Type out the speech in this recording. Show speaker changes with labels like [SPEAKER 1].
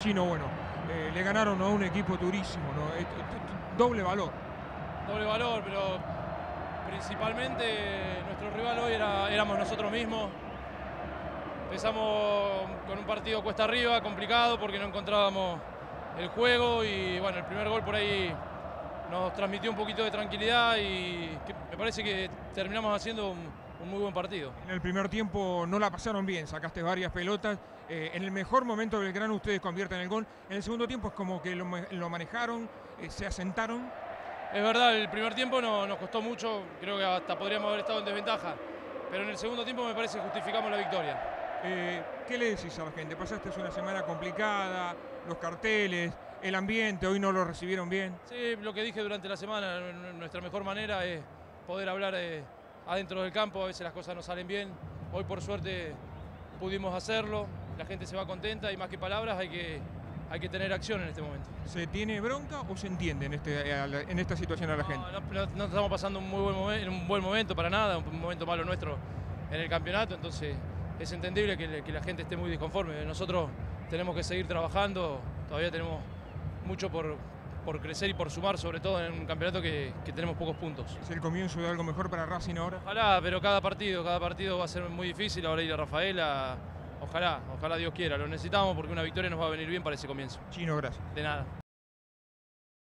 [SPEAKER 1] Chino, bueno, eh, le ganaron a un equipo durísimo, ¿no? Doble valor.
[SPEAKER 2] Doble valor, pero principalmente nuestro rival hoy era, éramos nosotros mismos. Empezamos con un partido cuesta arriba, complicado porque no encontrábamos el juego y bueno, el primer gol por ahí nos transmitió un poquito de tranquilidad y me parece que terminamos haciendo un, un muy buen partido.
[SPEAKER 1] En el primer tiempo no la pasaron bien, sacaste varias pelotas. Eh, en el mejor momento del Belgrano ustedes convierten el gol. En el segundo tiempo es como que lo, lo manejaron, eh, se asentaron.
[SPEAKER 2] Es verdad, el primer tiempo no, nos costó mucho, creo que hasta podríamos haber estado en desventaja. Pero en el segundo tiempo me parece que justificamos la victoria.
[SPEAKER 1] Eh, ¿Qué le decís a la gente? Pasaste una semana complicada, los carteles, el ambiente, hoy no lo recibieron bien.
[SPEAKER 2] Sí, lo que dije durante la semana, nuestra mejor manera es poder hablar adentro del campo, a veces las cosas no salen bien. Hoy por suerte pudimos hacerlo, la gente se va contenta y más que palabras hay que, hay que tener acción en este momento.
[SPEAKER 1] ¿Se tiene bronca o se entiende en, este, en esta situación a la gente?
[SPEAKER 2] No, no, estamos pasando un, muy buen momento, un buen momento para nada, un momento malo nuestro en el campeonato, entonces es entendible que, que la gente esté muy disconforme. Nosotros tenemos que seguir trabajando, todavía tenemos mucho por, por crecer y por sumar, sobre todo en un campeonato que, que, tenemos pocos puntos.
[SPEAKER 1] ¿Es el comienzo de algo mejor para Racing ahora?
[SPEAKER 2] Ojalá, pero cada partido, cada partido va a ser muy difícil. Ahora ir a Rafaela, ojalá, ojalá Dios quiera. Lo necesitamos porque una victoria nos va a venir bien para ese comienzo.
[SPEAKER 1] Chino, gracias.
[SPEAKER 2] De nada.